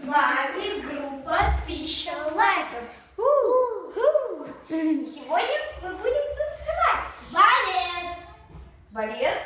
С вами группа Тысяча лайков. У-ху. И сегодня мы будем танцевать. Балет. Балет?